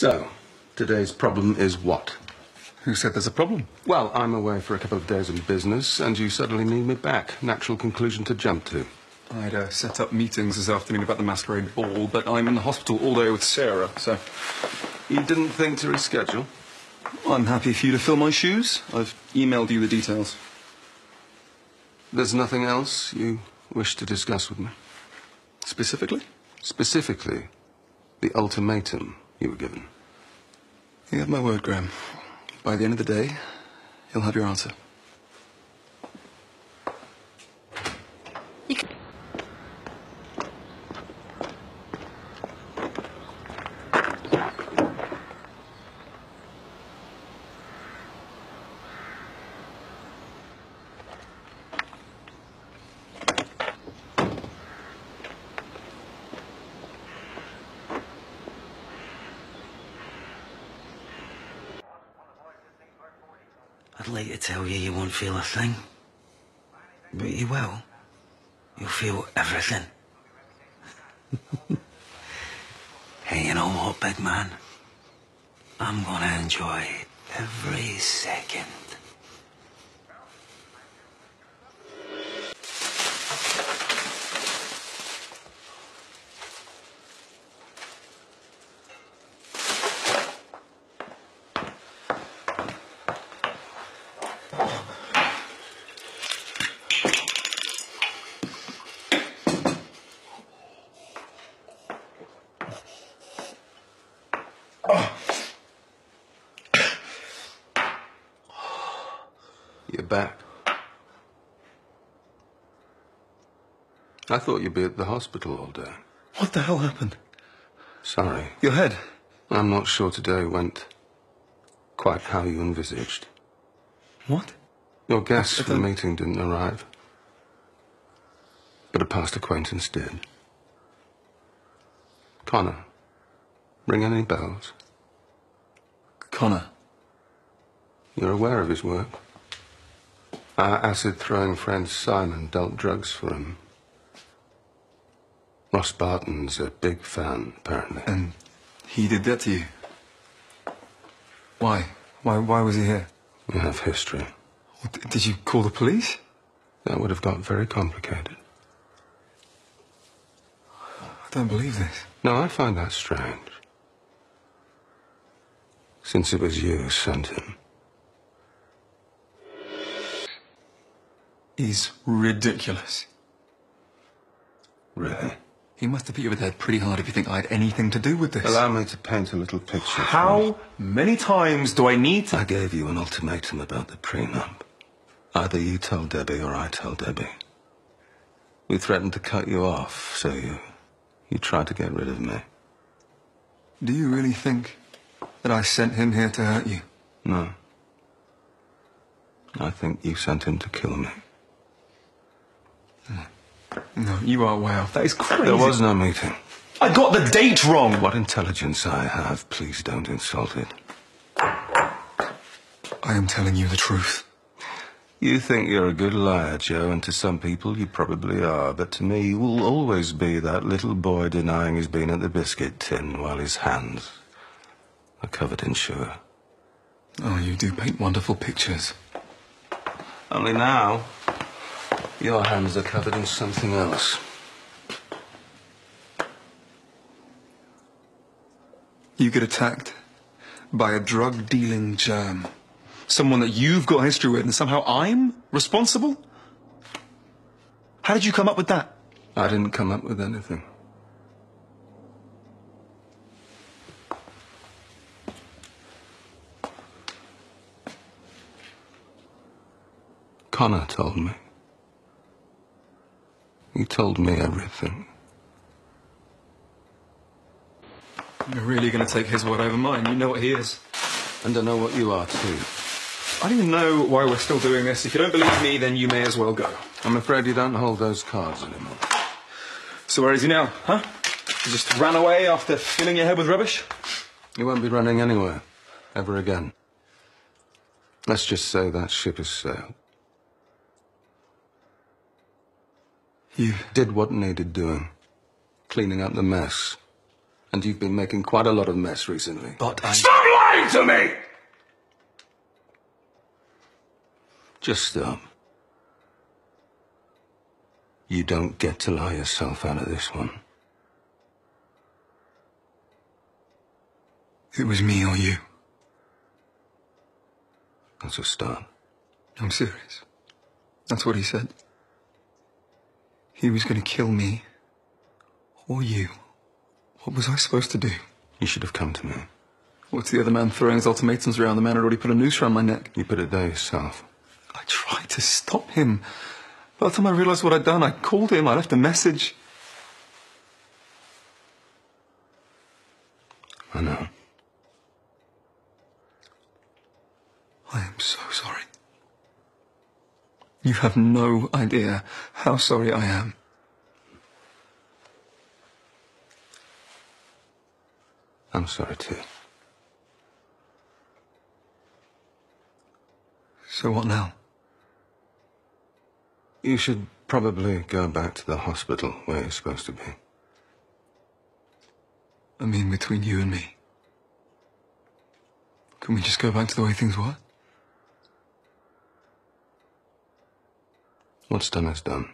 So, today's problem is what? Who said there's a problem? Well, I'm away for a couple of days in business, and you suddenly need me back. Natural conclusion to jump to. I'd uh, set up meetings this afternoon about the masquerade ball, but I'm in the hospital all day with Sarah, so You didn't think to reschedule? I'm happy for you to fill my shoes. I've emailed you the details. There's nothing else you wish to discuss with me? Specifically? Specifically, the ultimatum you were given. You have my word, Graham. By the end of the day, you'll have your answer. I'd like to tell you you won't feel a thing. But you will. You'll feel everything. hey, you know what, big man? I'm gonna enjoy every second. You're back. I thought you'd be at the hospital all day. What the hell happened? Sorry. Your head. I'm not sure today went quite how you envisaged. What? Your guests for the meeting didn't arrive. But a past acquaintance did. Connor. Ring any bells? Connor. You're aware of his work. Our acid throwing friend Simon dealt drugs for him. Ross Barton's a big fan, apparently. And he did that to you? Why? Why, why was he here? We have history. Did you call the police? That would have got very complicated. I don't believe this. No, I find that strange. Since it was you who sent him. He's ridiculous. Really? He must have hit you over the head pretty hard if you think I had anything to do with this. Allow me to paint a little picture. How many times do I need to? I gave you an ultimatum about the prenup. Either you tell Debbie or I tell Debbie. We threatened to cut you off, so you you tried to get rid of me. Do you really think that I sent him here to hurt you? No. I think you sent him to kill me. No, you are off. That is crazy. There was no meeting. I got the date wrong. What intelligence I have, please don't insult it. I am telling you the truth. You think you're a good liar, Joe, and to some people you probably are, but to me you will always be that little boy denying he's been at the biscuit tin while his hands are covered in sugar. Oh, you do paint wonderful pictures. Only now, your hands are covered in something else. You get attacked by a drug dealing germ. Someone that you've got history with, and somehow I'm responsible? How did you come up with that? I didn't come up with anything. Connor told me. He told me everything. You're really going to take his word over mine. You know what he is. And I know what you are too. I don't even know why we're still doing this. If you don't believe me, then you may as well go. I'm afraid you don't hold those cards anymore. So where is he now, huh? He just ran away after filling your head with rubbish? You won't be running anywhere. Ever again. Let's just say that ship has sailed. You... Did what needed doing. Cleaning up the mess. And you've been making quite a lot of mess recently. But I. Stop lying to me! Just stop. You don't get to lie yourself out of this one. It was me or you. That's a start. I'm serious. That's what he said. He was going to kill me. Or you. What was I supposed to do? You should have come to me. What's the other man throwing his ultimatums around? The man had already put a noose around my neck. You put it there yourself. I tried to stop him. By the time I realized what I'd done, I called him. I left a message. I know. I am so sorry. You have no idea how sorry I am. I'm sorry too. So what now? You should probably go back to the hospital where you're supposed to be. I mean, between you and me. Can we just go back to the way things were? What's done is done.